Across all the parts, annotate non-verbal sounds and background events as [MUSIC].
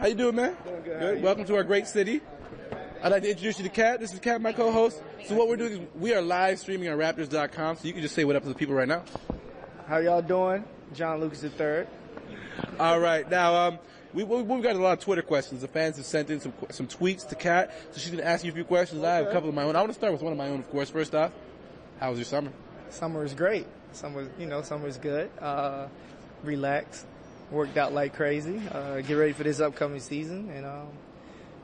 How you doing, man? Doing good. Good. Welcome to our great city. I'd like to introduce you to Kat. This is Kat, my co-host. So what we're doing is we are live streaming on Raptors.com, so you can just say what up to the people right now. How y'all doing? John Lucas III. All right, now um, we we we've got a lot of Twitter questions. The fans have sent in some some tweets to Kat, so she's gonna ask you a few questions. I have a couple of my own. I want to start with one of my own, of course. First off, how was your summer? Summer is great. Summer, you know, summer is good. Uh, relaxed. Worked out like crazy. Uh, get ready for this upcoming season, and um,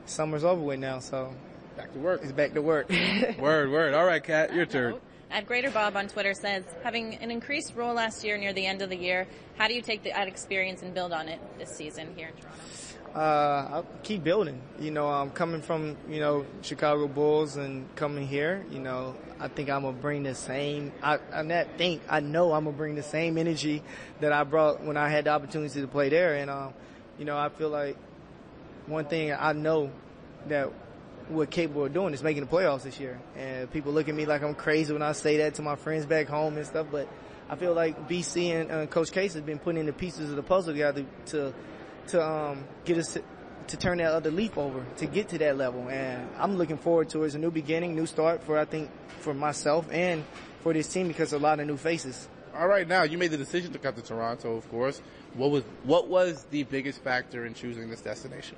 summer's over with now, so Back to work. it's back to work. [LAUGHS] Word, word. All right, Kat, your turn. At Greater Bob on Twitter says, having an increased role last year near the end of the year, how do you take that experience and build on it this season here in Toronto? Uh, I'll keep building. You know, I'm coming from, you know, Chicago Bulls and coming here, you know, I think I'm gonna bring the same, I, I not think, I know I'm gonna bring the same energy that I brought when I had the opportunity to play there. And, um, you know, I feel like one thing I know that we're capable of doing is making the playoffs this year. And people look at me like I'm crazy when I say that to my friends back home and stuff, but I feel like BC and uh, Coach Casey has been putting in the pieces of the puzzle together to to um, get us to, to turn that other leaf over to get to that level. And I'm looking forward to it. It's a new beginning, new start for I think for myself and for this team because a lot of new faces. All right, now you made the decision to come to Toronto, of course. What was what was the biggest factor in choosing this destination?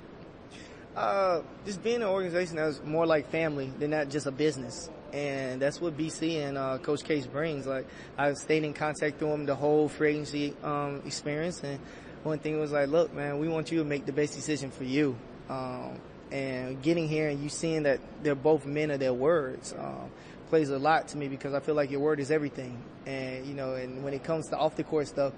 Uh, just being an organization that's more like family than not just a business. And that's what BC and uh, Coach Casey brings. Like I stayed in contact with him the whole free agency um, experience, and one thing was like, look, man, we want you to make the best decision for you. Um, and getting here and you seeing that they're both men of their words um, plays a lot to me because I feel like your word is everything. And you know, and when it comes to off the court stuff,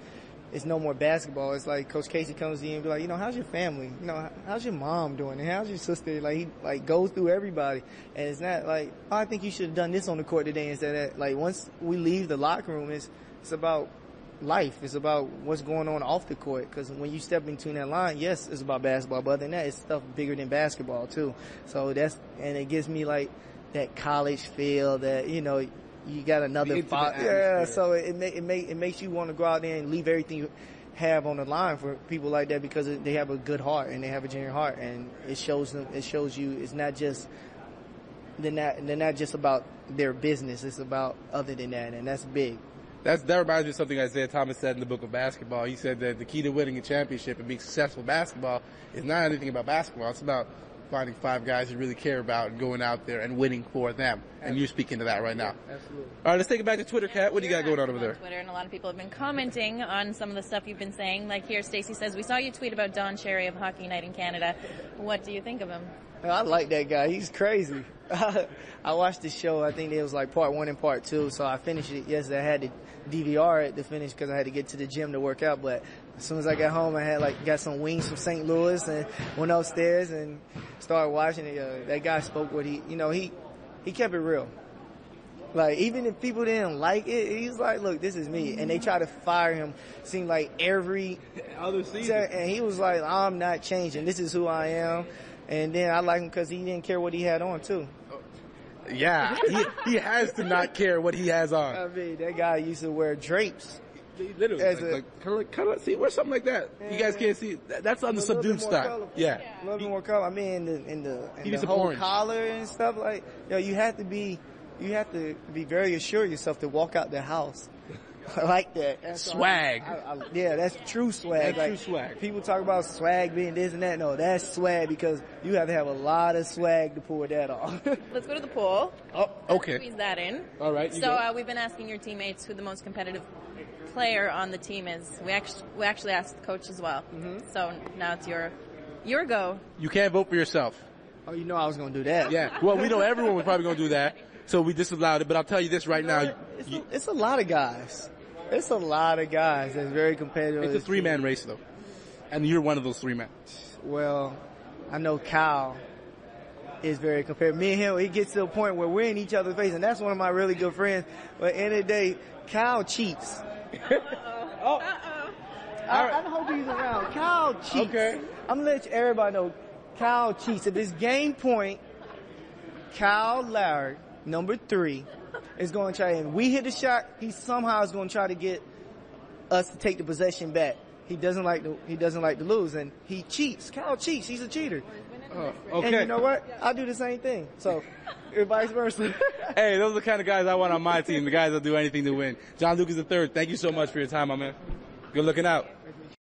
it's no more basketball. It's like Coach Casey comes to you and be like, you know, how's your family? You know, how's your mom doing? And how's your sister? Like he like goes through everybody, and it's not like, oh, I think you should have done this on the court today instead of that. Like once we leave the locker room, it's it's about life. It's about what's going on off the court. Because when you step into that line, yes, it's about basketball, but other than that, it's stuff bigger than basketball too. So that's and it gives me like that college feel that you know you got another five. Yeah, so it it, make, it makes you want to go out there and leave everything you have on the line for people like that because they have a good heart and they have a genuine heart and it shows them. It shows you it's not just they're not they're not just about their business. It's about other than that, and that's big. That's, that reminds me of something Isiah Thomas said in the book of basketball. He said that the key to winning a championship and being successful in basketball is not anything about basketball. It's about finding five guys you really care about and going out there and winning for them. And you're speaking to that right now. Absolutely. All right, let's take it back to Twitter, Kat. What do you got going on over there? Twitter, and a lot of people have been commenting on some of the stuff you've been saying. Like here, Stacy says, "We saw you tweet about Don Cherry of Hockey Night in Canada. What do you think of him?" I like that guy. He's crazy. [LAUGHS] I watched the show. I think it was like part one and part two. So I finished it yesterday. I had to DVR it to finish because I had to get to the gym to work out. But as soon as I got home, I had like got some wings from St. Louis and went upstairs and started watching it. Uh, that guy spoke what he, you know, he he kept it real. Like even if people didn't like it, he's like, "Look, this is me," and they try to fire him. Seemed like every [LAUGHS] Other season, and he was like, I'm not changing. This is who I am. And then I like him because he didn't care what he had on too. Yeah, he, he has to not care what he has on. [LAUGHS] I mean, that guy used to wear drapes. Literally, As like, a- like, kind of like, kind of, see, wear something like that. You guys can't see. That, that's on the A little bit subdued more style. colorful. Yeah. A little bit more color. I mean, in the in the, in the whole orange. collar and stuff like, yo, you have to be, you have to be very assured yourself to walk out the house. [LAUGHS] I like that. That's Swag. I, I, yeah, that's true swag. That's like, true swag. People talk about swag being this and that. No, that's swag because you have to have a lot of swag to pull that off. [LAUGHS] Let's go to the poll. Oh, okay. Squeeze that in. All right. So uh, we've been asking your teammates who the most competitive player on the team is. We actually we actually asked the coach as well. Mm-hmm. So now it's your your go. you can't vote for yourself. oh, you know I was gonna do that. Yeah. [LAUGHS] Well, we know everyone was probably going to do that, so we disallowed it. But I'll tell you this right now: It's, you- a, it's a lot of guys. It's a lot of guys that's very competitive. it's a three-man race, though, and you're one of those three men. Well, I know Kyle is very competitive. Me and him, it gets to a point where we're in each other's face, and that's one of my really good friends. But at the end of the day, Kyle cheats. [LAUGHS] Oh, I, I hope he's around. Kyle cheats. Okay. I'm gonna let everybody know Kyle cheats. At this game point, Kyle Lowry, number three, is going to try and we hit a shot, he somehow is going to try to get us to take the possession back. he doesn't like to he doesn't like to lose, and he cheats. Cal cheats. He's a cheater. Uh, and okay. you know what? I do the same thing. So, vice versa. [LAUGHS] Hey, those are the kind of guys I want on my team. The guys that'll do anything to win. John Lucas III, thank you so much for your time, my man. Good looking out.